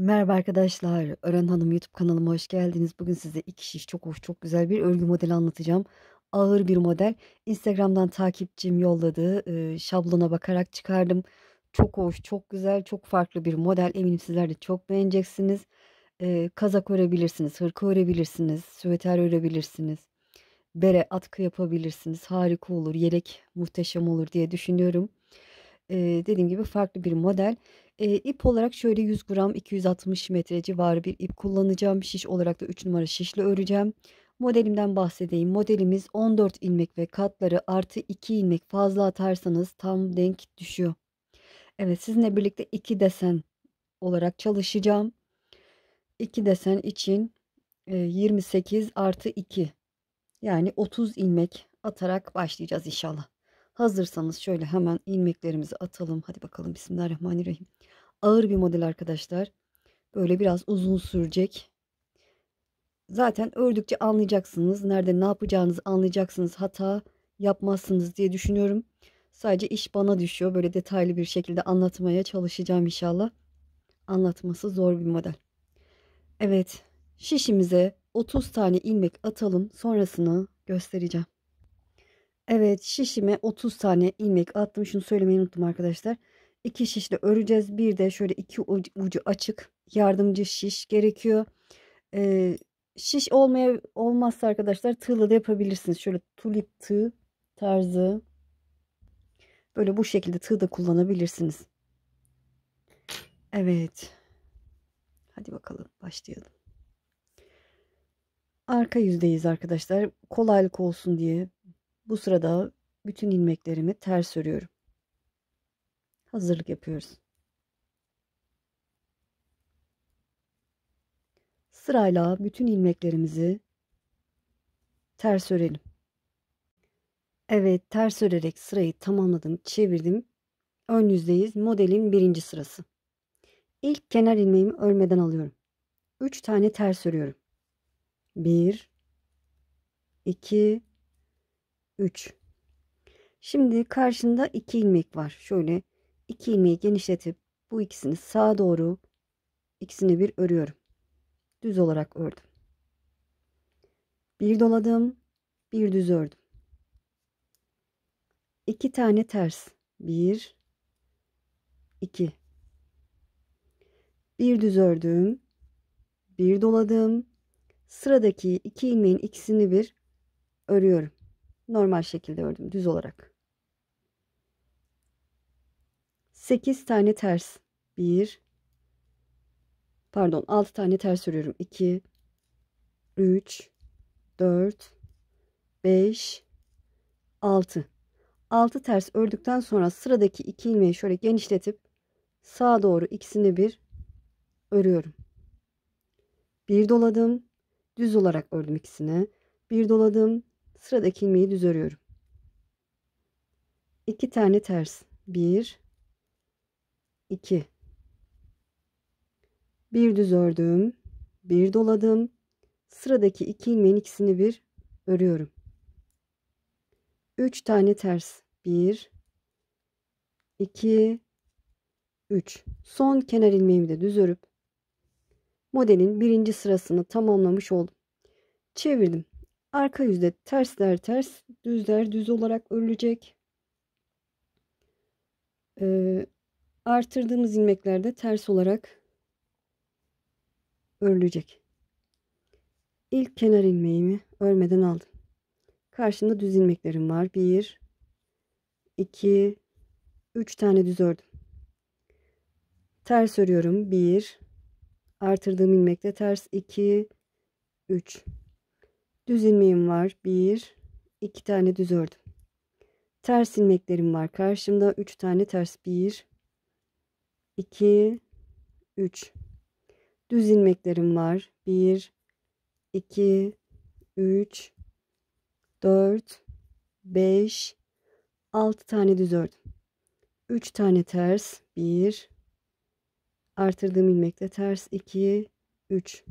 Merhaba arkadaşlar. Ören Hanım YouTube kanalıma hoş geldiniz. Bugün size iki şiş çok hoş, çok güzel bir örgü modeli anlatacağım. Ağır bir model. Instagram'dan takipçim yolladığı e, şablona bakarak çıkardım. Çok hoş, çok güzel, çok farklı bir model. Eminim sizler de çok beğeneceksiniz. E, kazak örebilirsiniz, hırka örebilirsiniz, süveter örebilirsiniz. Bere, atkı yapabilirsiniz. Harika olur, yelek muhteşem olur diye düşünüyorum. E, dediğim gibi farklı bir model. Eee, ip olarak şöyle 100 gram 260 metre civarı bir ip kullanacağım. Şiş olarak da 3 numara şişle öreceğim. Modelimden bahsedeyim. Modelimiz 14 ilmek ve katları artı 2 ilmek fazla atarsanız tam denk düşüyor. Evet sizinle birlikte 2 desen olarak çalışacağım. 2 desen için 28 artı 2 yani 30 ilmek atarak başlayacağız inşallah. Hazırsanız şöyle hemen ilmeklerimizi atalım. Hadi bakalım Bismillahirrahmanirrahim. Ağır bir model arkadaşlar. Böyle biraz uzun sürecek. Zaten ördükçe anlayacaksınız. Nerede ne yapacağınızı anlayacaksınız. Hata yapmazsınız diye düşünüyorum. Sadece iş bana düşüyor. Böyle detaylı bir şekilde anlatmaya çalışacağım inşallah. Anlatması zor bir model. Evet şişimize 30 tane ilmek atalım. Sonrasını göstereceğim. Evet şişime 30 tane ilmek attım. Şunu söylemeyi unuttum arkadaşlar. 2 şişle öreceğiz. Bir de şöyle iki ucu açık yardımcı şiş gerekiyor. Ee, şiş olmaya olmazsa arkadaşlar tığla da yapabilirsiniz. Şöyle tulip tığ tarzı. Böyle bu şekilde tığ da kullanabilirsiniz. Evet. Hadi bakalım başlayalım. Arka yüzdeyiz arkadaşlar. Kolaylık olsun diye bu sırada bütün ilmeklerimi ters örüyorum. Hazırlık yapıyoruz. Sırayla bütün ilmeklerimizi ters örelim. Evet ters örerek sırayı tamamladım çevirdim. Ön yüzdeyiz modelin birinci sırası. İlk kenar ilmeğimi örmeden alıyorum. 3 tane ters örüyorum. 1 2 3 Şimdi karşında 2 ilmek var. Şöyle 2 ilmeği genişletip bu ikisini sağa doğru ikisini bir örüyorum. Düz olarak ördüm. Bir doladım, bir düz ördüm. 2 tane ters. 1 2 Bir düz ördüm. Bir doladım. Sıradaki iki ilmeğin ikisini bir örüyorum. Normal şekilde ördüm düz olarak. 8 tane ters. 1 Pardon 6 tane ters örüyorum. 2 3 4 5 6 6 ters ördükten sonra sıradaki 2 ilmeği şöyle genişletip sağa doğru ikisini bir örüyorum. Bir doladım. Düz olarak ördüm ikisini. Bir doladım. Sıradaki ilmeği düz örüyorum. 2 tane ters. 1 2 bir düz ördüm bir doladım. Sıradaki iki ilmeğin ikisini bir örüyorum. 3 tane ters. 1 2 3 son kenar ilmeğimi de düz örüp modelin birinci sırasını tamamlamış oldum. Çevirdim arka yüzde tersler ters düzler düz olarak örülecek ee, artırdığımız ilmeklerde ters olarak örülecek. İlk kenar ilmeğimi örmeden aldım. Karşımda düz ilmeklerim var. 1 2 3 tane düz ördüm. Ters örüyorum. 1 artırdığım ilmekte ters 2 3 düz ilmeğim var. 1 2 tane düz ördüm. Ters ilmeklerim var. Karşımda. 3 tane ters. 1 2 3 düz ilmeklerim var. 1 2 3 4 5 6 tane düz ördüm. 3 tane ters. 1 artırdığım ilmekle ters. 2 3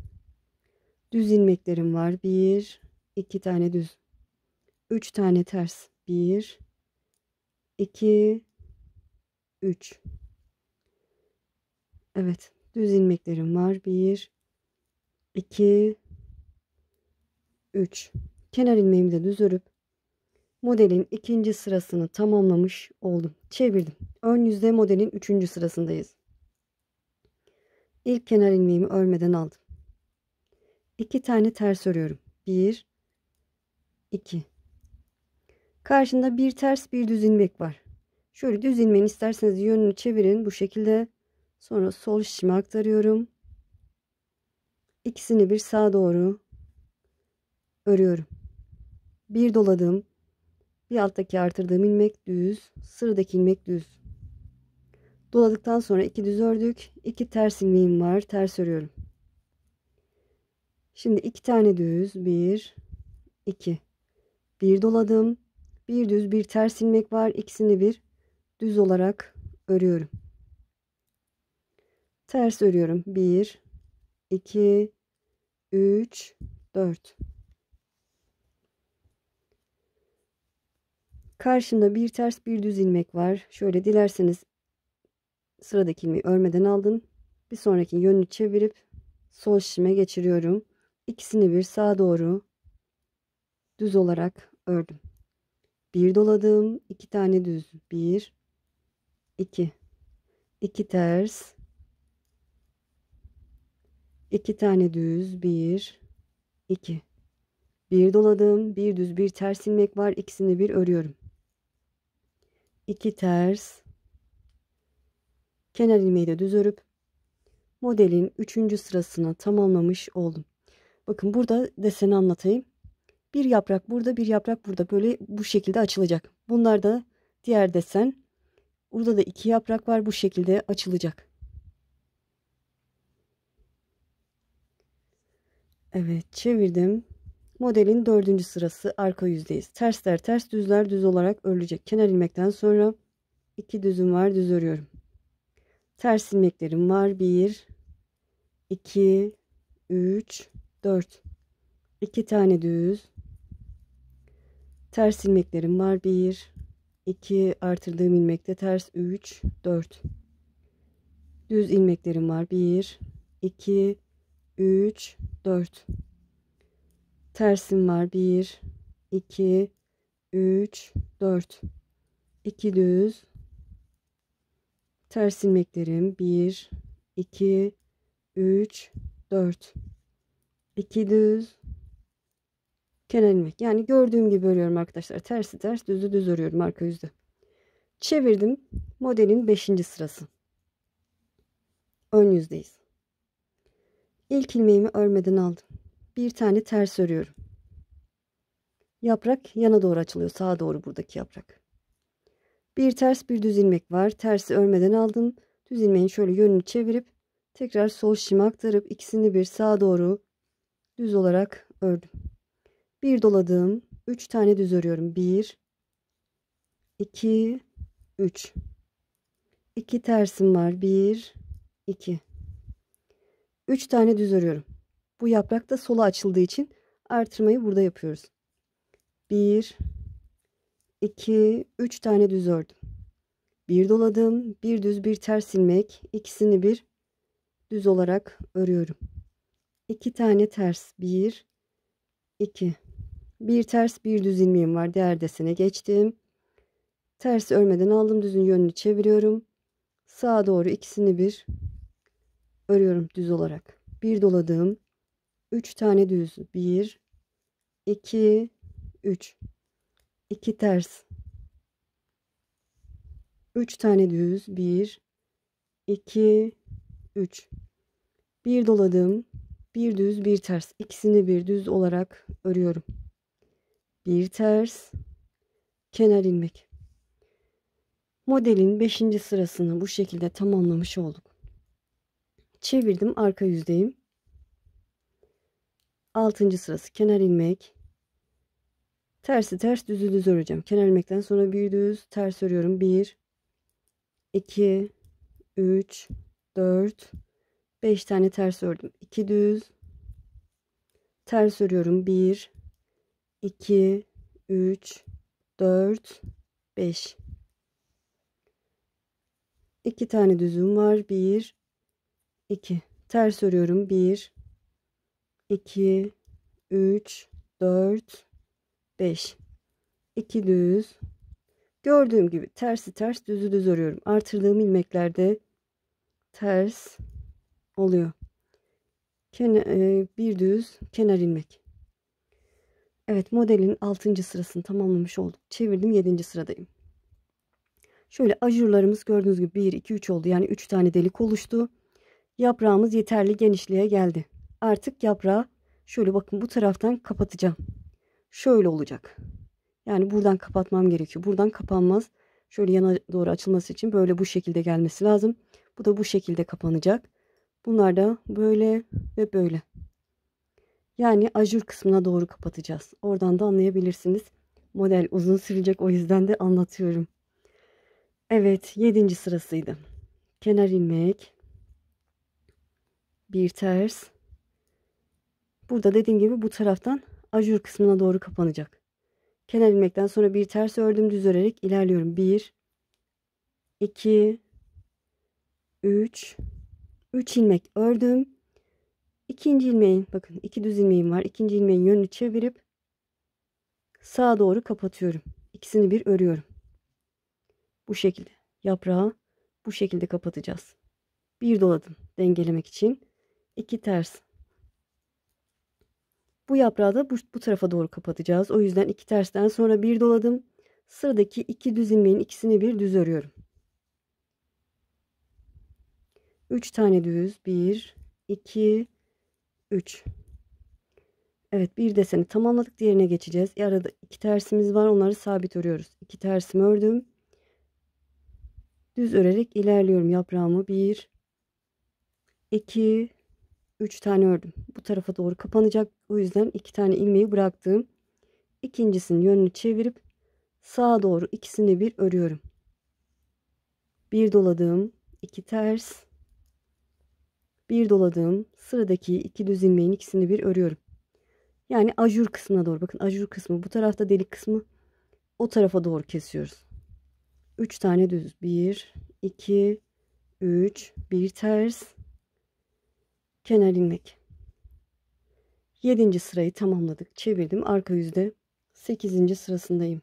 düz ilmeklerim var. 1 2 tane düz 3 tane ters 1 2 3 Evet Düz ilmeklerim var. 1 2 3 kenar ilmeğimi de düz örüp modelin ikinci sırasını tamamlamış oldum. Çevirdim. Ön yüzde modelin üçüncü sırasındayız. İlk kenar ilmeğimi örmeden aldım. İki tane ters örüyorum. Bir, iki. Karşında bir ters bir düz ilmek var. Şöyle düz ilmeğin isterseniz yönünü çevirin bu şekilde. Sonra sol şişime aktarıyorum. İkisini bir sağa doğru örüyorum. Bir doladım. Bir alttaki artırdığım ilmek düz, sıradaki ilmek düz. Doladıktan sonra iki düz ördük. iki ters ilmeğim var. Ters örüyorum. Şimdi iki tane düz. Bir, iki. Bir doladım. Bir düz, bir ters ilmek var. İkisini bir düz olarak örüyorum. Ters örüyorum. Bir, iki, üç, dört. Karşımda bir ters bir düz ilmek var. Şöyle dilerseniz sıradaki ilmeği örmeden aldım. Bir sonraki yönünü çevirip sol şişime geçiriyorum. İkisini bir sağa doğru düz olarak ördüm. Bir doladım. iki tane düz. Bir, iki. iki ters. iki tane düz. Bir, iki. Bir doladım. Bir düz bir ters ilmek var. İkisini bir örüyorum. 2 ters kenar ilmeği de düz örüp modelin 3. sırasını tamamlamış oldum. Bakın burada deseni anlatayım. Bir yaprak burada bir yaprak burada böyle bu şekilde açılacak. Bunlar da diğer desen. Burada da iki yaprak var bu şekilde açılacak. Evet çevirdim. Modelin dördüncü sırası arka yüzdeyiz. Tersler ters düzler düz olarak örülecek. Kenar ilmekten sonra iki düzüm var düz örüyorum. Ters ilmeklerim var. 1 2 3 4 2 tane düz. Ters ilmeklerim var. 1 2 artırdığım ilmekte ters. 3 4 düz ilmeklerim var. 1 2 3 4 tersim var. 1 2 3 4 2 düz. Ters ilmeklerim. 1 2 3 4 2 düz kenar ilmek yani gördüğüm gibi örüyorum arkadaşlar tersi ters düzü düz örüyorum arka yüzde çevirdim modelin 5. sırası ön yüzdeyiz İlk ilmeğimi örmeden aldım bir tane ters örüyorum. Yaprak yana doğru açılıyor. Sağa doğru buradaki yaprak. Bir ters bir düz ilmek var. Tersi örmeden aldım. Düz ilmeğin şöyle yönünü çevirip tekrar sol şişime aktarıp ikisini bir sağa doğru düz olarak ördüm. Bir doladım. Üç tane düz örüyorum. Bir, iki, üç. İki tersim var. Bir, iki. Üç tane düz örüyorum. Bu yaprak da sola açıldığı için artırmayı burada yapıyoruz. 1 2 3 tane düz ördüm. Bir doladım, bir düz, bir ters ilmek, ikisini bir düz olarak örüyorum. 2 tane ters, 1 2 bir ters, bir düz ilmeğim var. Diğer desene geçtim. Ters örmeden aldım, düzün yönünü çeviriyorum. Sağa doğru ikisini bir örüyorum düz olarak. Bir doladım, 3 tane düz 1 2 3 2 ters 3 tane düz 1 2 3 bir doladım bir düz bir ters ikisini bir düz olarak örüyorum bir ters kenar ilmek modelin 5. sırasını bu şekilde tamamlamış olduk çevirdim arka yüzdeyim 6. sırası kenar ilmek. Tersi ters düzü düz öreceğim. Kenar ilmekten sonra bir düz ters örüyorum. 1 2 3 4 5 tane ters ördüm. 2 düz ters örüyorum. 1 2 3 4 5 2 tane düzüm var. 1 2 ters örüyorum. 1 2 3 4 5 2 düz. Gördüğüm gibi tersi ters düzü düz örüyorum. Artırdığım ilmeklerde ters oluyor. Kenar, e, bir düz kenar ilmek Evet modelin 6. sırasını tamamlamış olduk çevirdim 7. sıradayım şöyle ajurlarımız gördüğünüz gibi 1 2 3 oldu yani 3 tane delik oluştu yaprağımız yeterli genişliğe geldi artık yaprağı şöyle bakın bu taraftan kapatacağım. Şöyle olacak. Yani buradan kapatmam gerekiyor. Buradan kapanmaz. Şöyle yana doğru açılması için böyle bu şekilde gelmesi lazım. Bu da bu şekilde kapanacak. Bunlar da böyle ve böyle. Yani ajur kısmına doğru kapatacağız. Oradan da anlayabilirsiniz. Model uzun sürecek o yüzden de anlatıyorum. Evet 7. sırasıydı. Kenar ilmek. Bir ters. Burada dediğim gibi bu taraftan ajur kısmına doğru kapanacak. Kenar ilmekten sonra bir ters ördüm düz örerek ilerliyorum. 1 2 3 3 ilmek ördüm. İkinci ilmeğin bakın iki düz ilmeğim var. İkinci ilmeğin yönünü çevirip sağa doğru kapatıyorum. İkisini bir örüyorum. Bu şekilde yaprağı bu şekilde kapatacağız. Bir doladım dengelemek için. iki ters bu yaprağı da bu, bu tarafa doğru kapatacağız. O yüzden iki tersten sonra bir doladım. Sıradaki iki düz ilmeğin ikisini bir düz örüyorum. 3 tane düz. 1, 2, 3. Evet bir deseni tamamladık. Diğerine geçeceğiz. E arada iki tersimiz var. Onları sabit örüyoruz. İki tersimi ördüm. Düz örerek ilerliyorum yaprağımı. 1, 2, 3 tane ördüm. Bu tarafa doğru kapanacak. O yüzden 2 tane ilmeği bıraktım. İkincisinin yönünü çevirip sağa doğru ikisini bir örüyorum. Bir doladım, iki ters, bir doladım. Sıradaki iki düz ilmeğin ikisini bir örüyorum. Yani ajur kısmına doğru. Bakın ajur kısmı bu tarafta delik kısmı o tarafa doğru kesiyoruz. 3 tane düz. 1 2 3 bir ters kenar ilmek. 7. sırayı tamamladık. Çevirdim. Arka yüzde 8. sırasındayım.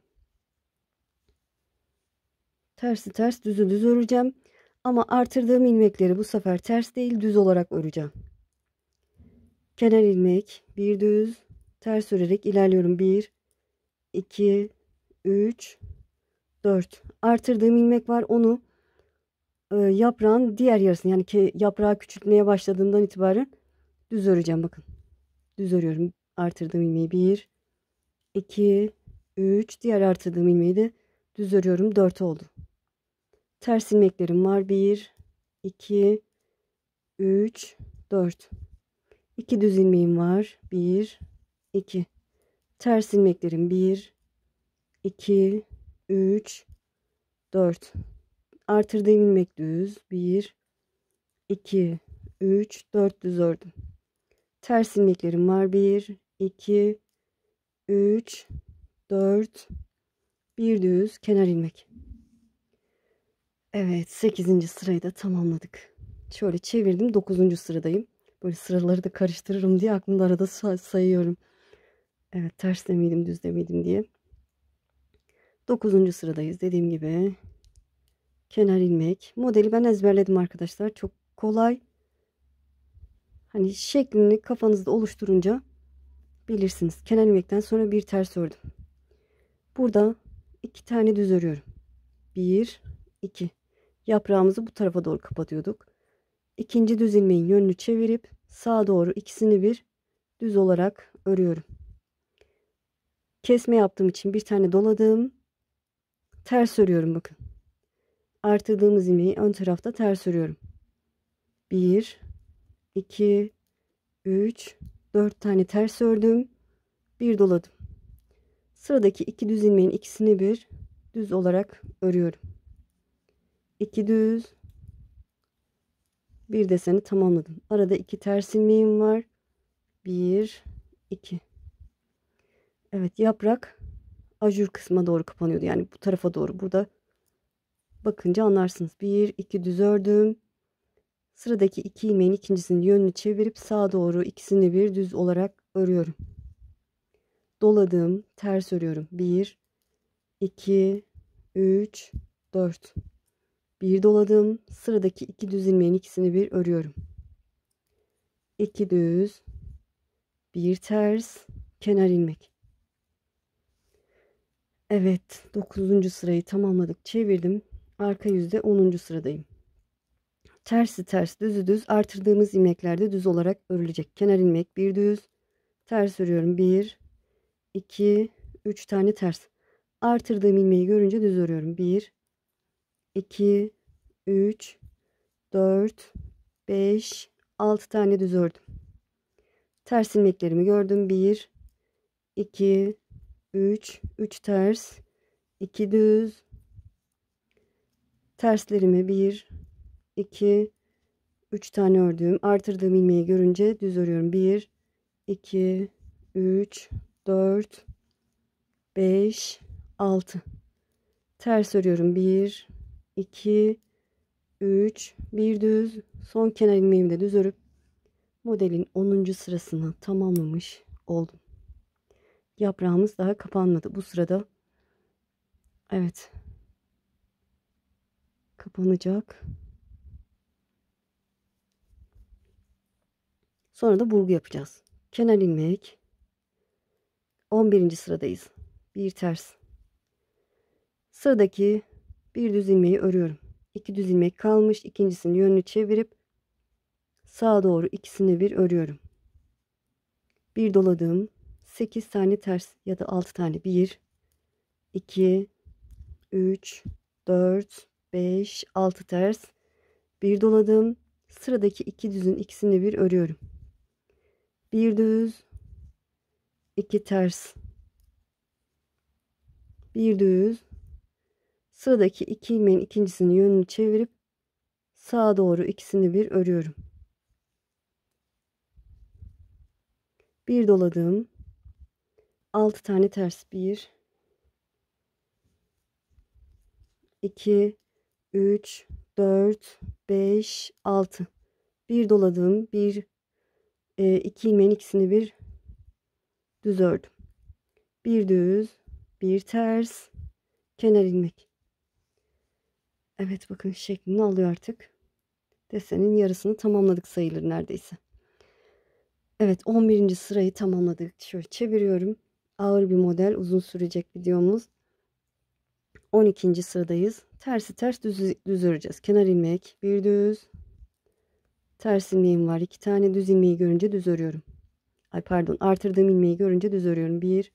Tersi ters düzü düz öreceğim. Ama artırdığım ilmekleri bu sefer ters değil düz olarak öreceğim. Kenar ilmek, bir düz, ters örerek ilerliyorum. 1 2 3 4. Artırdığım ilmek var. Onu e, yaprağın diğer yarısını yani ki yaprağı küçültmeye başladığından itibaren düz öreceğim bakın. Düz örüyorum. Artırdığım ilmeği 1 2 3 diğer artırdığım ilmeği de düz örüyorum. 4 oldu. Ters ilmeklerim var. 1 2 3 4 2 düz ilmeğim var. 1 2 ters ilmeklerim 1 2 3 4 artırdığım ilmek düz. 1 2 3 4 düz ördüm. Ters ilmeklerim var. 1 2 3 4 bir düz kenar ilmek Evet 8. sırayı da tamamladık şöyle çevirdim 9. sıradayım böyle sıraları da karıştırırım diye aklımda arada sayıyorum Evet ters de düz de diye 9. sıradayız dediğim gibi kenar ilmek. Modeli ben ezberledim arkadaşlar. Çok kolay. Hani şeklini kafanızda oluşturunca bilirsiniz. Kenar ilmekten sonra bir ters ördüm. Burada iki tane düz örüyorum. Bir, iki. Yaprağımızı bu tarafa doğru kapatıyorduk. İkinci düz ilmeğin yönünü çevirip sağa doğru ikisini bir düz olarak örüyorum. Kesme yaptığım için bir tane doladım. Ters örüyorum bakın artırdığımız ilmeği ön tarafta ters örüyorum. 1 2 3 4 tane ters ördüm. Bir doladım. Sıradaki iki düz ilmeğin ikisini bir düz olarak örüyorum. 2 düz bir deseni tamamladım. Arada iki ters ilmeğim var. 1 2 Evet yaprak ajur kısma doğru kapanıyordu. Yani bu tarafa doğru. Burada bakınca anlarsınız. Bir, iki düz ördüm. Sıradaki iki ilmeğin ikincisinin yönünü çevirip sağa doğru ikisini bir düz olarak örüyorum. Doladım, ters örüyorum. 1 2 3 4 bir doladım. Sıradaki iki düz ilmeğin ikisini bir örüyorum. 2 düz, bir ters, kenar ilmek. Evet, 9. sırayı tamamladık. Çevirdim. Arka yüzde 10. sıradayım. Tersi ters, düzü düz artırdığımız ilmeklerde düz olarak örülecek. Kenar ilmek bir düz, ters örüyorum. 1 2 3 tane ters. Artırdığım ilmeği görünce düz örüyorum. 1 2 3 4 5 6 tane düz ördüm. Ters ilmeklerimi gördüm. 1 2 3 3 ters 2 düz terslerimi 1 2 3 tane ördüm. Artırdığım ilmeği görünce düz örüyorum. 1 2 3 4 5 6 ters örüyorum 1 2 3 bir düz. Son kenar ilmeğimi de düz örüp modelin 10. sırasını tamamlamış oldum. Yaprağımız daha kapanmadı. Bu sırada evet kapanacak. Sonra da burgu yapacağız. Kenar ilmek. 11. sıradayız. Bir ters. Sıradaki bir düz ilmeği örüyorum. İki düz ilmek kalmış. İkincisini yönünü çevirip sağa doğru ikisini bir örüyorum. Bir doladım 8 tane ters ya da 6 tane 1 2 3 4 5 6 ters. Bir doladım sıradaki iki düzün ikisini bir örüyorum. Bir düz iki ters. Bir düz sıradaki iki ilmeğin ikincisini yönünü çevirip sağa doğru ikisini bir örüyorum. Bir doladım. 6 tane ters. 1 2 3 4 5 6 bir doladım. Bir. E, iki ilmeğin ikisini bir düz ördüm. Bir düz bir ters kenar ilmek Evet bakın şeklini alıyor artık. Desenin yarısını tamamladık sayılır neredeyse. Evet 11. sırayı tamamladık. Şöyle çeviriyorum. Ağır bir model uzun sürecek videomuz. 12. sıradayız. Tersi ters düz, düz öreceğiz. Kenar ilmek bir düz. Ters ilmeğim var. İki tane düz ilmeği görünce düz örüyorum. Ay pardon artırdığım ilmeği görünce düz örüyorum. 1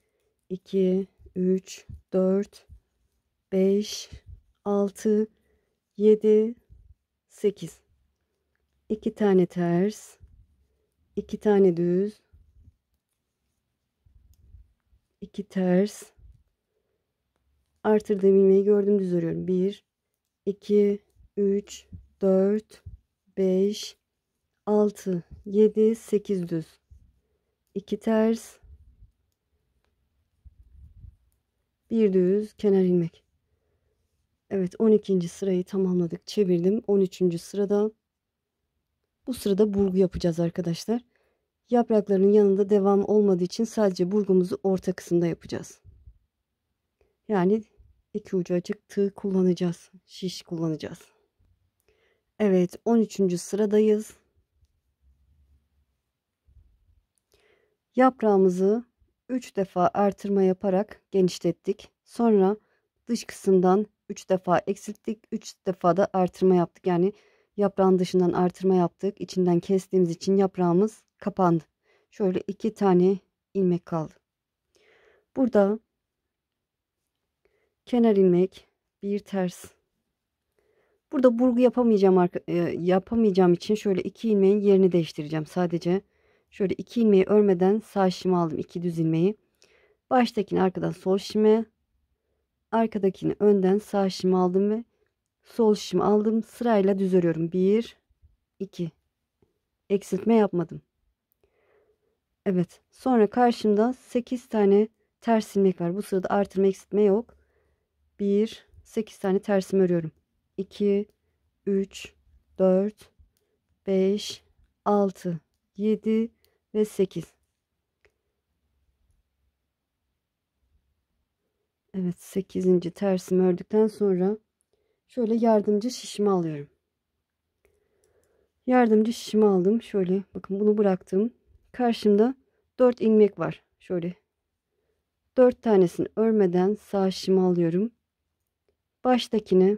2 3 4 5 6 7 8 2 tane ters. 2 tane düz. 2 ters. Artırdığım ilmeği gördüm düz örüyorum. 1 2 3 4 5 6 7 8 düz. 2 ters. Bir düz kenar ilmek Evet 12. sırayı tamamladık çevirdim 13. sırada bu sırada burgu yapacağız arkadaşlar Yaprakların yanında devam olmadığı için sadece burgumuzu orta kısımda yapacağız. Yani iki ucu açık tığ kullanacağız. Şiş kullanacağız. Evet 13. sıradayız. Yaprağımızı 3 defa artırma yaparak genişlettik. Sonra dış kısımdan 3 defa eksilttik. 3 defa da artırma yaptık. Yani yaprağın dışından artırma yaptık. İçinden kestiğimiz için yaprağımız kapandı. Şöyle iki tane ilmek kaldı. Burada kenar ilmek, bir ters. Burada burgu yapamayacağım e, yapamayacağım için şöyle iki ilmeğin yerini değiştireceğim. Sadece şöyle iki ilmeği örmeden sağ şişimi aldım. iki düz ilmeği. Baştakini arkadan sol şişime, arkadakini önden sağ şişimi aldım ve sol şişimi aldım. Sırayla düz örüyorum. 1 2 eksiltme yapmadım. Evet. Sonra karşımda 8 tane ters ilmek var. Bu sırada artırma eksiltme yok. 1 8 tane tersimi örüyorum. 2 3 4 5 6 7 ve 8 Evet 8. tersimi ördükten sonra şöyle yardımcı şişimi alıyorum. Yardımcı şişimi aldım. Şöyle bakın bunu bıraktım. Karşımda 4 ilmek var. Şöyle 4 tanesini örmeden sağ şişimi alıyorum. Baştakini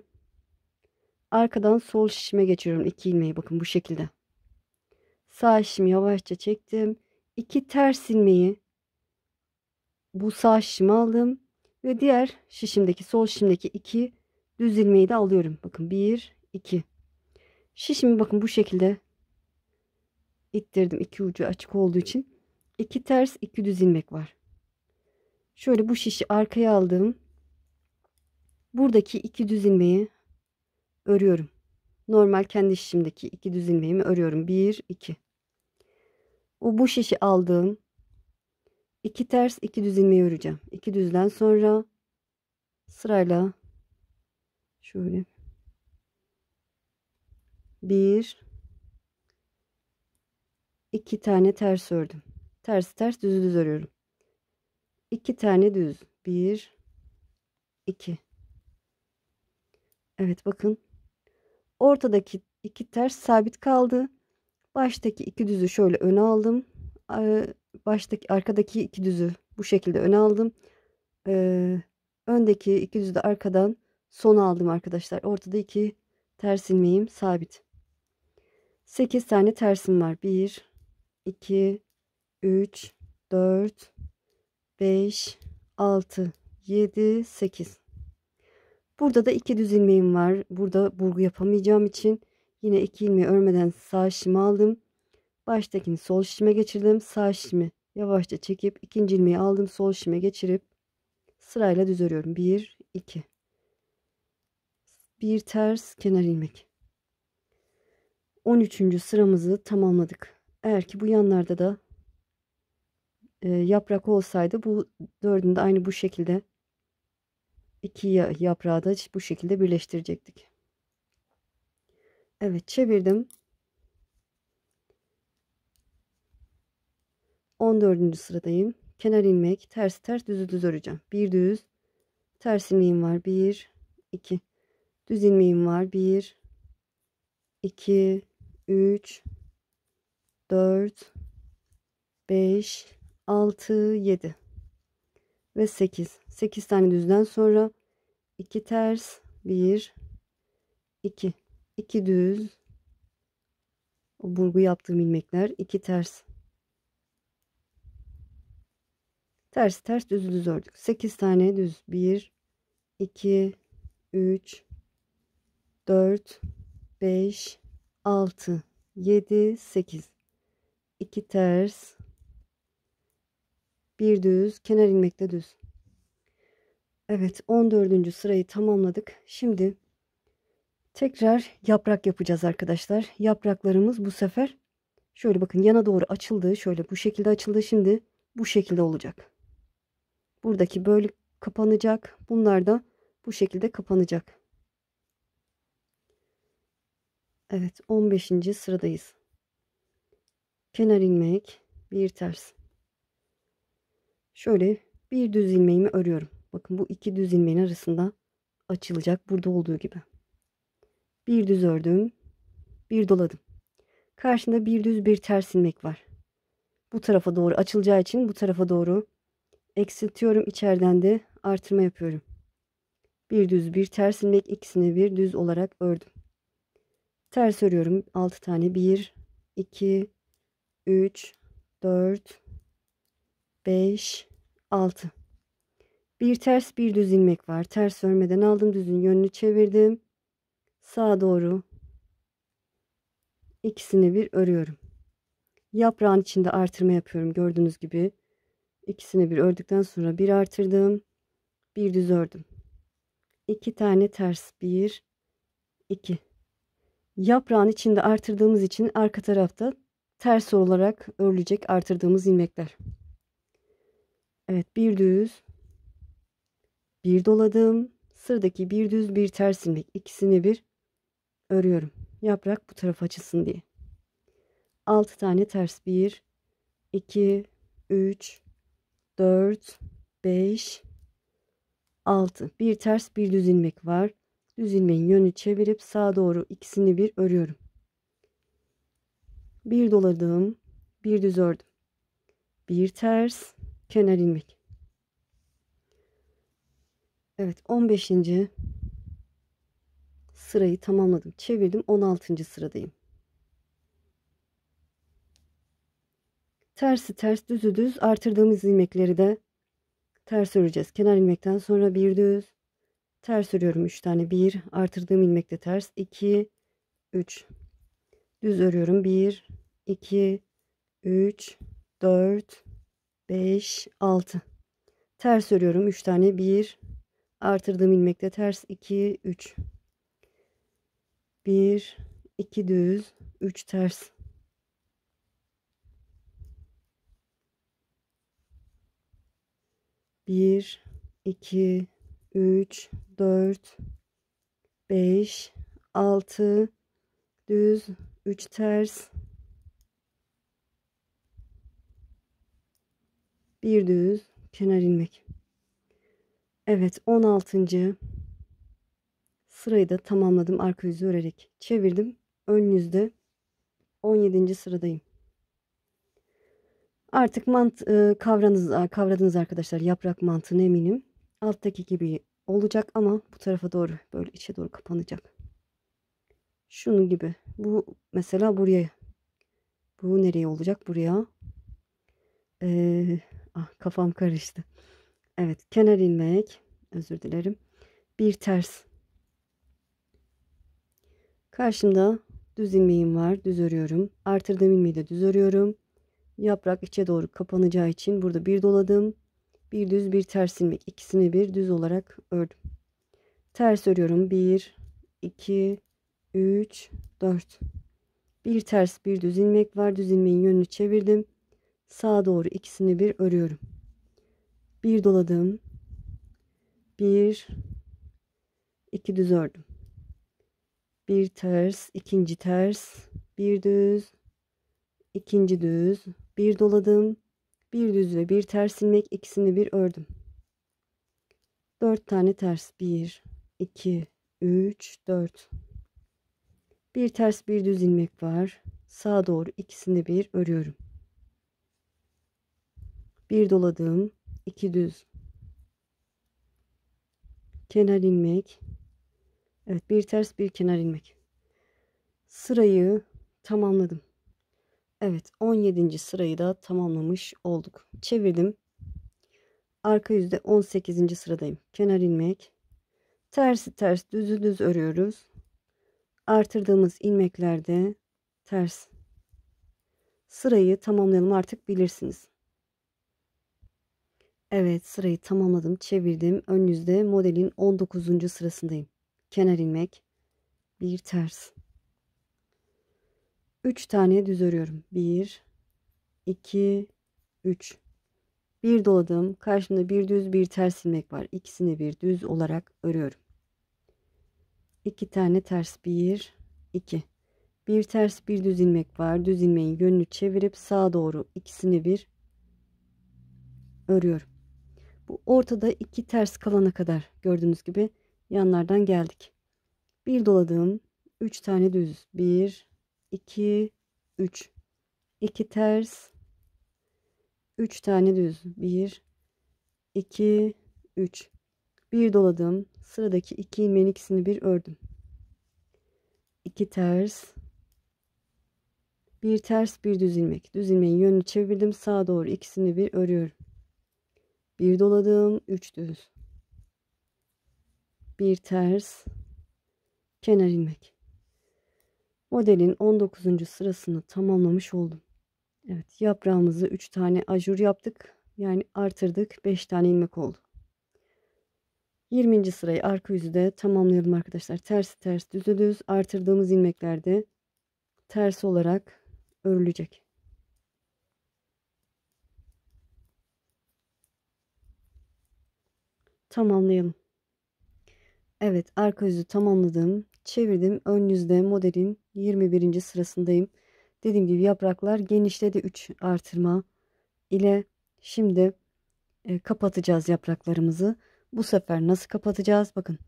arkadan sol şişime geçiriyorum. 2 ilmeği bakın bu şekilde. Sağ şişimi yavaşça çektim. 2 ters ilmeği bu sağ şişimi aldım. Ve diğer şişimdeki sol şişimdeki 2 düz ilmeği de alıyorum. Bakın 1 2 Şişimi bakın bu şekilde ittirdim. iki ucu açık olduğu için. iki ters iki düz ilmek var. Şöyle bu şişi arkaya aldım. Buradaki iki düz ilmeği örüyorum. Normal kendi şişimdeki iki düz ilmeğimi örüyorum. Bir, iki. O bu şişi aldığım iki ters iki düz ilmeği öreceğim. İki düzden sonra sırayla şöyle bir iki tane ters ördüm. Ters ters düz düz örüyorum. İki tane düz. Bir iki. Evet bakın. Ortadaki iki ters sabit kaldı. Baştaki iki düzü şöyle öne aldım. Baştaki arkadaki iki düzü bu şekilde öne aldım. Ee, öndeki iki düzü de arkadan sona aldım arkadaşlar. Ortada iki ters ilmeğim sabit. 8 tane tersim var. 1, 2, 3, 4, 5, 6, 7, 8. Burada da iki düz ilmeğim var. Burada burgu yapamayacağım için yine iki ilmeği örmeden sağ şişimi aldım. Baştakini sol şişime geçirdim. Sağ şişimi yavaşça çekip ikinci ilmeği aldım. Sol şişime geçirip sırayla düz örüyorum. 1, 2. Bir ters kenar ilmek. 13. sıramızı tamamladık. Eğer ki bu yanlarda da e, yaprak olsaydı bu dördünü de aynı bu şekilde iki yaprağı da bu şekilde birleştirecektik. Evet çevirdim. 14. sıradayım. Kenar ilmek ters ters düz düz öreceğim. Bir düz ters ilmeğim var. 1 2 düz ilmeğim var. 1 2 3 4 5 6 7 ve 8 8 tane düzden sonra 2 ters 1 2 2 düz o burgu yaptığım ilmekler 2 ters ters ters düz düz ördük 8 tane düz. 1 2 3 4 5 6 7 8 2 ters. Bir düz. Kenar ilmekle düz. Evet 14. sırayı tamamladık. Şimdi tekrar yaprak yapacağız arkadaşlar. Yapraklarımız bu sefer şöyle bakın yana doğru açıldı. Şöyle bu şekilde açıldı. Şimdi bu şekilde olacak buradaki böyle kapanacak bunlar da bu şekilde kapanacak Evet 15. sıradayız. Kenar ilmek, bir ters. Şöyle bir düz ilmeğimi örüyorum. Bakın bu iki düz ilmeğin arasında açılacak burada olduğu gibi. Bir düz ördüm, bir doladım. Karşında bir düz bir ters ilmek var. Bu tarafa doğru açılacağı için bu tarafa doğru eksiltiyorum. içeriden de artırma yapıyorum. Bir düz bir ters ilmek ikisini bir düz olarak ördüm. Ters örüyorum. 6 tane. 1, 2, 3, 4, 5, 6. Bir ters bir düz ilmek var. Ters örmeden aldım düzün yönünü çevirdim. Sağa doğru ikisini bir örüyorum. Yaprağın içinde artırma yapıyorum gördüğünüz gibi. İkisini bir ördükten sonra bir artırdım. Bir düz ördüm. İki tane ters. Bir, iki yaprağın içinde artırdığımız için arka tarafta ters olarak örülecek artırdığımız ilmekler. Evet bir düz bir doladım sıradaki bir düz bir ters ilmek ikisini bir örüyorum yaprak bu tarafa açılsın diye 6 tane ters 1 2 3 4 5 6 bir ters bir düz ilmek var. Düz ilmeğin yönünü çevirip sağa doğru ikisini bir örüyorum. Bir doladım. Bir düz ördüm. Bir ters kenar ilmek Evet 15. sırayı tamamladım. Çevirdim. 16. sıradayım tersi ters düzü düz artırdığımız ilmekleri de ters öreceğiz. Kenar ilmekten sonra bir düz ters örüyorum 3 tane. 1 artırdığım ilmekte ters. 2 3 düz örüyorum. 1 2 3 4 5 6 ters örüyorum 3 tane. 1 artırdığım ilmekte ters. 2 3 1 2 düz 3 ters 1 2 3 4 5 6 düz 3 ters bir düz kenar ilmek Evet 16. sırayı da tamamladım arka yüzü örerek çevirdim ön yüzde 17. sıradayım Artık mant e, kavranız, kavradınız arkadaşlar yaprak mantığını eminim. Alttaki gibi olacak ama bu tarafa doğru böyle içe doğru kapanacak. Şunu gibi. Bu mesela buraya. Bu nereye olacak? Buraya. Ee, ah, kafam karıştı. Evet kenar ilmek. Özür dilerim. Bir ters. Karşımda düz ilmeğim var. Düz örüyorum. Artırdığım ilmeği de düz örüyorum. Yaprak içe doğru kapanacağı için burada bir doladım. Bir düz bir ters ilmek. ikisini bir düz olarak ördüm. Ters örüyorum. 1, 2, 3, 4. Bir ters bir düz ilmek var. Düz ilmeğin yönünü çevirdim. Sağa doğru ikisini bir örüyorum. Bir doladım. Bir, iki düz ördüm. Bir ters, ikinci ters, bir düz, ikinci düz, bir doladım, bir düz ve bir ters ilmek ikisini bir ördüm. 4 tane ters. 1 2 3 4 bir ters bir düz ilmek var. Sağa doğru ikisini bir örüyorum. Bir doladım iki düz. Kenar ilmek. Evet bir ters bir kenar ilmek. Sırayı tamamladım Evet 17. sırayı da tamamlamış olduk. Çevirdim. Arka yüzde 18. sıradayım. Kenar ilmek. Tersi ters düzü düz örüyoruz. Artırdığımız ilmeklerde ters. Sırayı tamamlayalım artık bilirsiniz. Evet sırayı tamamladım. Çevirdim. Ön yüzde modelin 19. sırasındayım. Kenar ilmek. Bir ters. 3 tane düz örüyorum. 1 2 3 bir doladım. Karşımda bir düz bir ters ilmek var. İkisini bir düz olarak örüyorum. 2 tane ters 1 2 bir ters bir düz ilmek var. Düz ilmeğin yönünü çevirip sağa doğru ikisini bir örüyorum. Bu ortada iki ters kalana kadar gördüğünüz gibi yanlardan geldik. Bir doladığım 3 tane düz 1 2 3 2 ters. 3 tane düz. 1 2 3 bir doladım. Sıradaki iki ilmeğin ikisini bir ördüm. 2 ters. Bir ters bir düz ilmek. Düz ilmeğin yönünü çevirdim. Sağa doğru ikisini bir örüyorum. Bir doladım. 3 düz. Bir ters. Kenar ilmek Modelin 19. sırasını tamamlamış oldum. Evet yaprağımızı 3 tane ajur yaptık. Yani artırdık 5 tane ilmek oldu. 20. sırayı arka yüzü de tamamlayalım arkadaşlar. Ters ters düzü düz artırdığımız ilmeklerde ters olarak örülecek. Tamamlayalım. Evet arka yüzü tamamladım. Çevirdim. Ön yüzde modelin 21. sırasındayım. Dediğim gibi yapraklar genişledi 3 artırma ile şimdi e, kapatacağız yapraklarımızı. Bu sefer nasıl kapatacağız? Bakın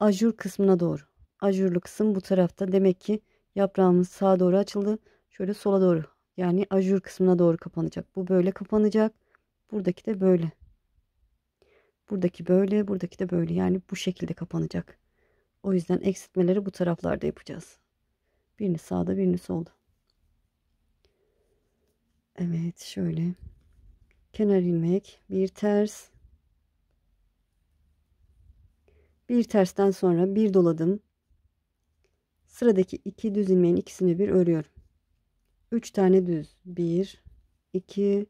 ajur kısmına doğru. Ajurlu kısım bu tarafta. Demek ki yaprağımız sağa doğru açıldı. Şöyle sola doğru. Yani ajur kısmına doğru kapanacak. Bu böyle kapanacak. Buradaki de böyle. Buradaki böyle, buradaki de böyle. Yani bu şekilde kapanacak. O yüzden eksiltmeleri bu taraflarda yapacağız. Birini sağda, birini solda. Evet, şöyle. Kenar ilmek, bir ters. Bir tersten sonra bir doladım. Sıradaki iki düz ilmeğin ikisini bir örüyorum. 3 tane düz. 1 2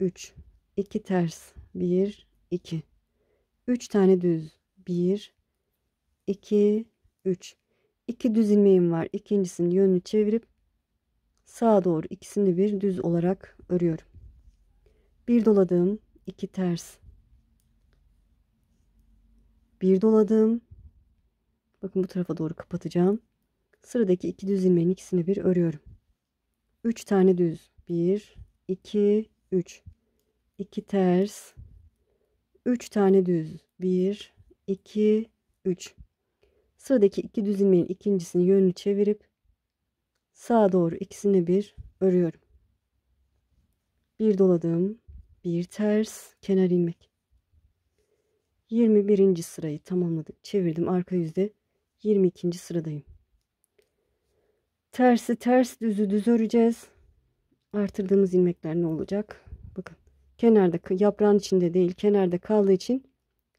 3 2 ters. 1 2 3 tane düz. 1 2 3 2 düz ilmeğim var. İkincisinin yönünü çevirip sağa doğru ikisini bir düz olarak örüyorum. Bir doladım, iki ters. Bir doladım. Bakın bu tarafa doğru kapatacağım. Sıradaki iki düz ilmeğin ikisini bir örüyorum. 3 tane düz. 1 2 3 2 ters 3 tane düz. 1 2 3 Sıradaki iki düz ilmeğin ikincisini yönünü çevirip sağa doğru ikisini bir örüyorum. Bir doladım. Bir ters kenar ilmek. 21. sırayı tamamladık. Çevirdim arka yüzde 22. sıradayım. Tersi ters düzü düz öreceğiz. Artırdığımız ilmekler ne olacak? Bakın kenarda yaprağın içinde değil kenarda kaldığı için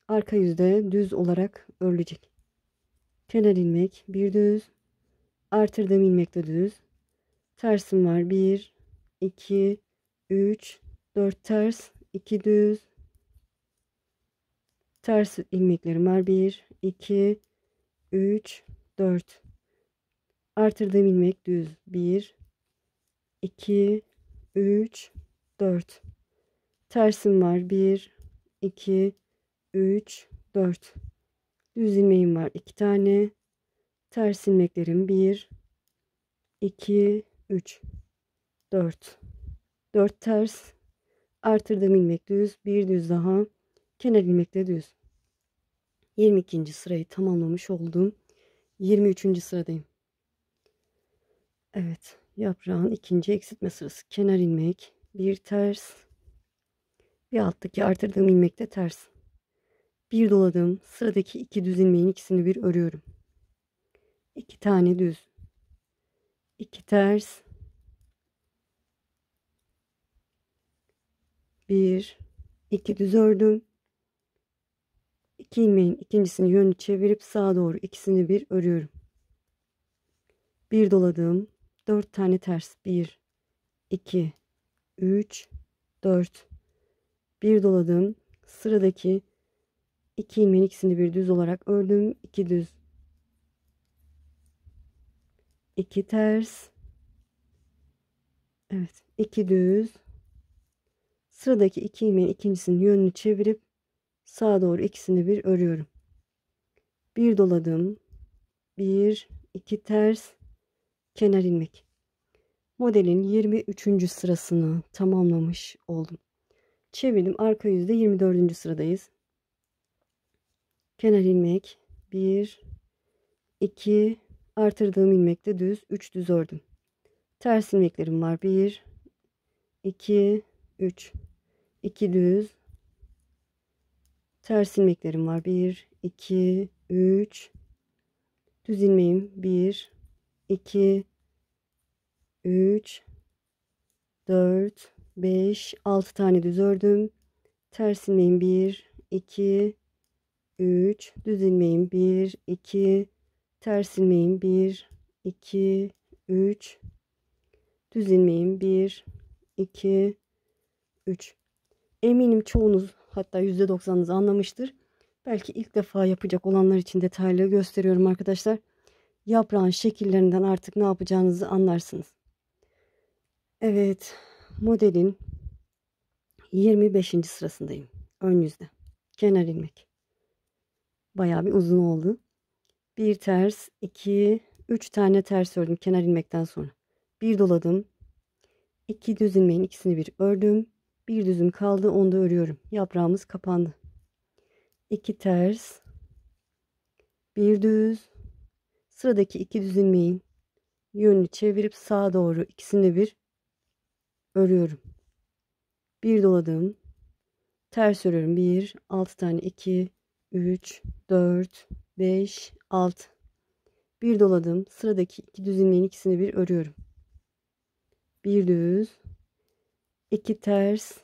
arka yüzde düz olarak örülecek. Kenar ilmek bir düz. Artırdığım ilmek de düz. Tersim var 1 2 3 4 ters 2 düz. Ters ilmeklerim var 1 2 3 4 Artırdığım ilmek düz. 1 2 3 4 Tersim var. 1 2 3 4 Düz ilmeğim var. 2 tane. Ters ilmeklerim 1 2 3 4 4 ters artırdığım ilmek düz bir düz daha kenar ilmek de düz 22. sırayı tamamlamış oldum 23. sıradayım Evet. Yaprağın ikinci eksiltme sırası. Kenar ilmek. Bir ters. Bir alttaki artırdığım ilmek de ters. Bir doladım. Sıradaki iki düz ilmeğin ikisini bir örüyorum. İki tane düz. iki ters. Bir. iki düz ördüm. İki ilmeğin ikincisini yönünü çevirip sağa doğru ikisini bir örüyorum. Bir doladım. 4 tane ters 1 2 3 4 bir doladım sıradaki iki ilmeğin ikisini bir düz olarak ördüm 2 düz 2 ters Evet 2 düz sıradaki iki ilmeğin ikincisinin yönünü çevirip sağa doğru ikisini bir örüyorum bir doladım bir iki ters kenar ilmek. Modelin 23. sırasını tamamlamış oldum. Çevirdim. Arka yüzde 24. sıradayız. Kenar ilmek 1 2 artırdığım ilmekte düz 3 düz ördüm. Ters ilmeklerim var. 1 2 3 2 düz ters ilmeklerim var. 1 2 3 düz ilmeğim 1 2 3 4 5 6 tane düz ördüm. Ters ilmeğim 1 2 3 düz ilmeğim 1 2 ters ilmeğim 1 2 3 düz ilmeğim 1 2 3 eminim çoğunuz hatta %90'ınız anlamıştır. Belki ilk defa yapacak olanlar için detaylı gösteriyorum arkadaşlar yaprağın şekillerinden artık ne yapacağınızı anlarsınız. Evet modelin 25. sırasındayım. Ön yüzde. Kenar ilmek. Bayağı bir uzun oldu. Bir ters, iki, üç tane ters ördüm kenar ilmekten sonra. Bir doladım. İki düz ilmeğin ikisini bir ördüm. Bir düzüm kaldı onu da örüyorum. Yaprağımız kapandı. İki ters. Bir düz. Sıradaki iki düz ilmeğin yönünü çevirip sağa doğru ikisini bir örüyorum. Bir doladım. Ters örüyorum. 1, 6 tane 2, 3, 4, 5, 6. Bir doladım. Sıradaki iki düz ilmeğin ikisini bir örüyorum. Bir düz, iki ters,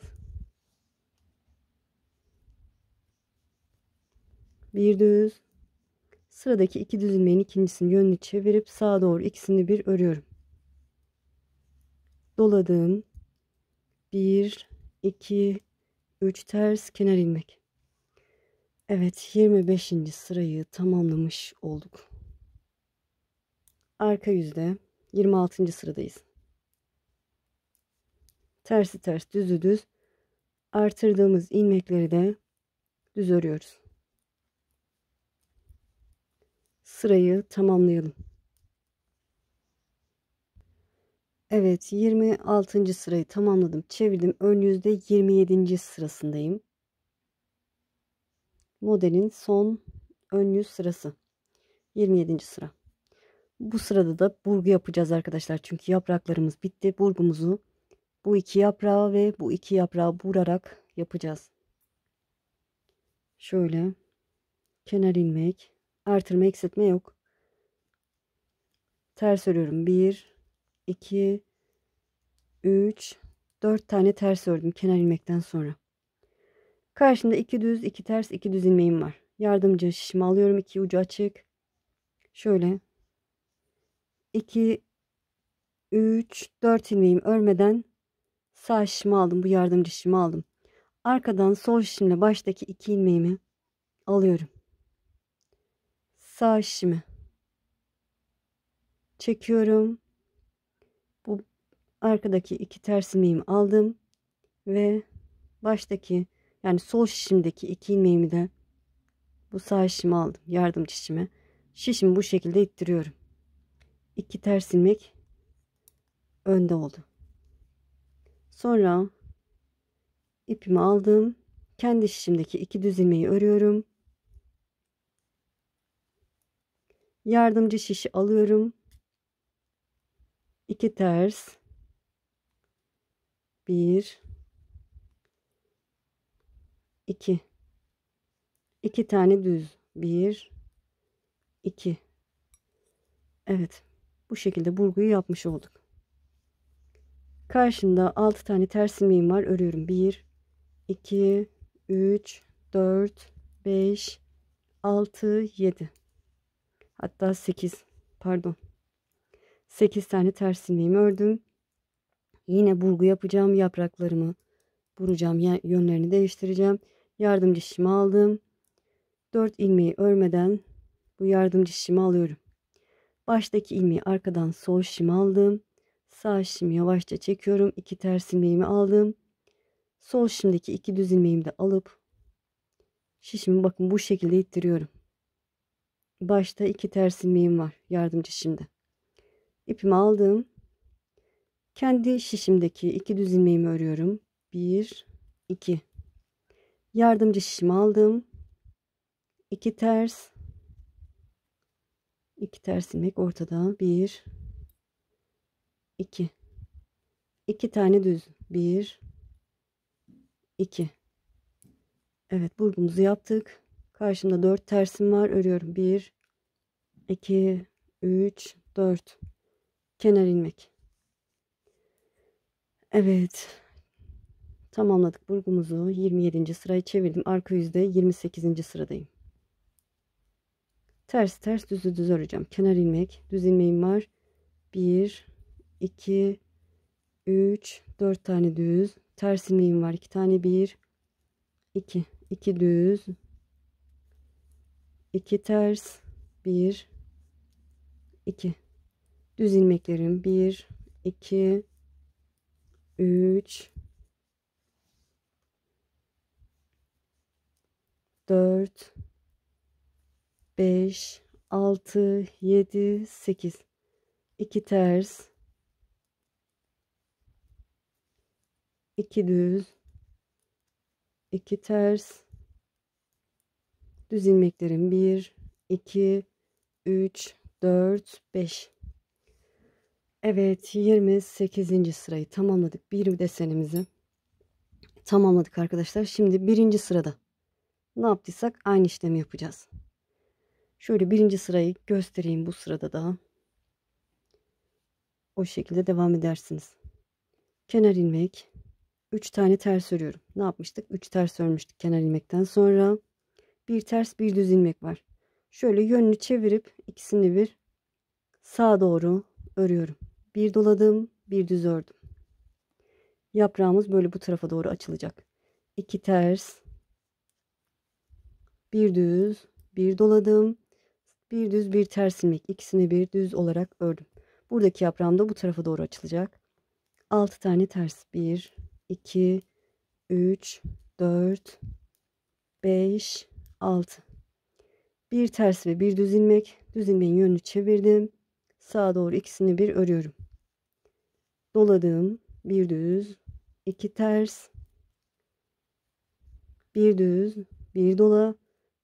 bir düz. Sıradaki iki düz ilmeğin ikincisini yönünü çevirip sağa doğru ikisini bir örüyorum. Doladım. 1 2 3 ters kenar ilmek. Evet 25. sırayı tamamlamış olduk. Arka yüzde 26. sıradayız. Tersi ters düzü düz artırdığımız ilmekleri de düz örüyoruz. Sırayı tamamlayalım. Evet 26. sırayı tamamladım. Çevirdim. Ön yüzde 27. sırasındayım. Modelin son ön yüz sırası. 27. sıra. Bu sırada da burgu yapacağız arkadaşlar. Çünkü yapraklarımız bitti. Burgumuzu bu iki yaprağı ve bu iki yaprağı vurarak yapacağız. Şöyle kenar ilmek artırma eksiltme yok. Ters örüyorum. 1 2 3 4 tane ters ördüm kenar ilmekten sonra. Karşımda 2 düz, 2 ters, 2 düz ilmeğim var. Yardımcı şişimi alıyorum. 2 ucu açık. Şöyle 2 3 4 ilmeğimi örmeden sağ şişimi aldım. Bu yardımcı şişimi aldım. Arkadan sol şişimle baştaki 2 ilmeğimi alıyorum. Sağ şişimi çekiyorum. Bu arkadaki iki ters ilmeğimi aldım ve baştaki yani sol şişimdeki iki ilmeğimi de bu sağ şişime aldım. Yardımcı şişime. Şişimi bu şekilde ittiriyorum. İki ters ilmek önde oldu. Sonra ipimi aldım. Kendi şişimdeki iki düz ilmeği örüyorum. Yardımcı şişi alıyorum. 2 ters 1 2 2 tane düz 1 2 Evet bu şekilde burguyu yapmış olduk karşında 6 tane ters ilmeğim var örüyorum 1 2 3 4 5 6 7 hatta 8 pardon 8 tane ters ilmeğimi ördüm. Yine burgu yapacağım. Yapraklarımı vuracağım. Yönlerini değiştireceğim. Yardımcı şişimi aldım. 4 ilmeği örmeden bu yardımcı şişimi alıyorum. Baştaki ilmeği arkadan sol şişimi aldım. Sağ şişimi yavaşça çekiyorum. 2 ters ilmeğimi aldım. Sol şişimdeki iki düz ilmeğimi de alıp şişimi bakın bu şekilde ittiriyorum. Başta iki ters ilmeğim var yardımcı şimdi ipimi aldım. Kendi şişimdeki iki düz ilmeğimi örüyorum. 1 2 Yardımcı şişimi aldım. 2 ters 2 ters ilmek ortada. 1 2 2 tane düz. 1 2 Evet burgumuzu yaptık. Karşımda 4 tersim var. Örüyorum. 1 2 3 4 kenar ilmek. Evet. Tamamladık burgumuzu. 27. sırayı çevirdim. Arka yüzde 28. sıradayım. Ters ters düzü düz öreceğim. Kenar ilmek. Düz ilmeğim var. 1 2 3 4 tane düz. Ters ilmeğim var. 2 tane 1 2 2 düz 2 ters 1 2 düz ilmeklerim 1 2 3 4 5 6 7 8 2 ters. 2 düz. 2 ters. Düz ilmeklerim. 1 2 3 4 5 Evet 28. sırayı tamamladık. Bir desenimizi tamamladık arkadaşlar. Şimdi birinci sırada ne yaptıysak aynı işlemi yapacağız şöyle birinci sırayı göstereyim bu sırada da o şekilde devam edersiniz kenar ilmek 3 tane ters örüyorum. Ne yapmıştık? 3 ters örmüştük kenar ilmekten sonra. Bir ters bir düz ilmek var. Şöyle yönünü çevirip ikisini bir sağa doğru örüyorum. Bir doladım, bir düz ördüm. Yaprağımız böyle bu tarafa doğru açılacak. 2 ters, bir düz, bir doladım, bir düz, bir ters ilmek. İkisini bir düz olarak ördüm. Buradaki yaprağım da bu tarafa doğru açılacak. 6 tane ters. 1 2 3 4 5 6 bir ters ve bir düz ilmek düz ilmeğin yönünü çevirdim sağa doğru ikisini bir örüyorum doladım bir düz iki ters bir düz bir dola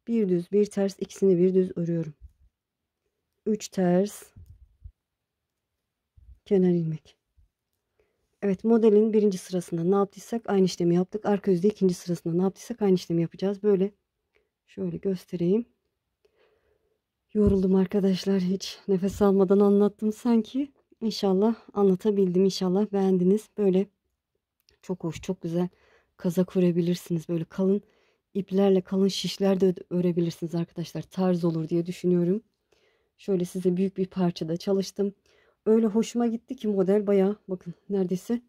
bir düz bir ters ikisini bir düz örüyorum 3 ters kenar ilmek Evet modelin birinci sırasında ne yaptıysak aynı işlemi yaptık. Arka yüzde ikinci sırasında ne yaptıysak aynı işlemi yapacağız. Böyle şöyle göstereyim. Yoruldum arkadaşlar hiç nefes almadan anlattım sanki. İnşallah anlatabildim. İnşallah beğendiniz. Böyle çok hoş çok güzel kazak örebilirsiniz. Böyle kalın iplerle kalın şişler de örebilirsiniz arkadaşlar. Tarz olur diye düşünüyorum. Şöyle size büyük bir parçada çalıştım öyle hoşuma gitti ki model baya bakın neredeyse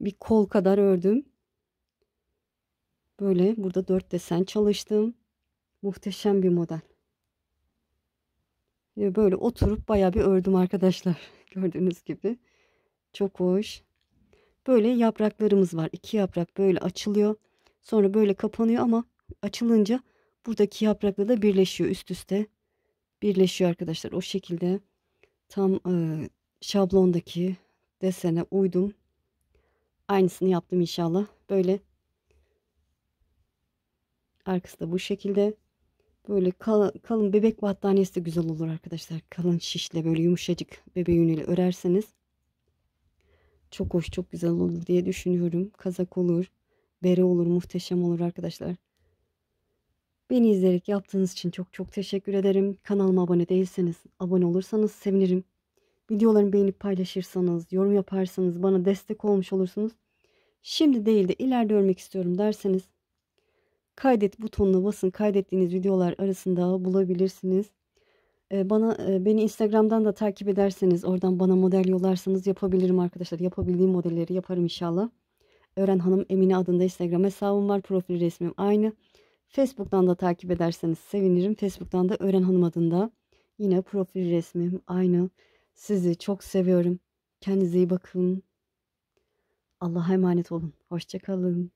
bir kol kadar ördüm. Böyle burada dört desen çalıştım. Muhteşem bir model. Böyle oturup baya bir ördüm arkadaşlar. Gördüğünüz gibi. Çok hoş. Böyle yapraklarımız var. İki yaprak böyle açılıyor. Sonra böyle kapanıyor ama açılınca buradaki yaprakla da birleşiyor üst üste. Birleşiyor arkadaşlar o şekilde. Tam e, şablondaki desene uydum. Aynısını yaptım inşallah. Böyle arkası da bu şekilde. Böyle kalın, kalın bebek battaniyesi de güzel olur arkadaşlar. Kalın şişle böyle yumuşacık bebe yünüyle örerseniz çok hoş çok güzel olur diye düşünüyorum. Kazak olur, bere olur, muhteşem olur arkadaşlar. Beni izleyerek yaptığınız için çok çok teşekkür ederim. Kanalıma abone değilseniz abone olursanız sevinirim. Videolarımı beğenip paylaşırsanız, yorum yaparsanız bana destek olmuş olursunuz. Şimdi değil de ileride örmek istiyorum derseniz kaydet butonuna basın. Kaydettiğiniz videolar arasında bulabilirsiniz. Ee, bana e, beni Instagram'dan da takip ederseniz oradan bana model yollarsanız yapabilirim arkadaşlar. Yapabildiğim modelleri yaparım inşallah. Öğren Hanım Emine adında Instagram hesabım var. Profil resmim aynı. Facebook'tan da takip ederseniz sevinirim. Facebook'tan da Öğren Hanım adında yine profil resmim aynı. Sizi çok seviyorum. Kendinize iyi bakın. Allah'a emanet olun. Hoşçakalın.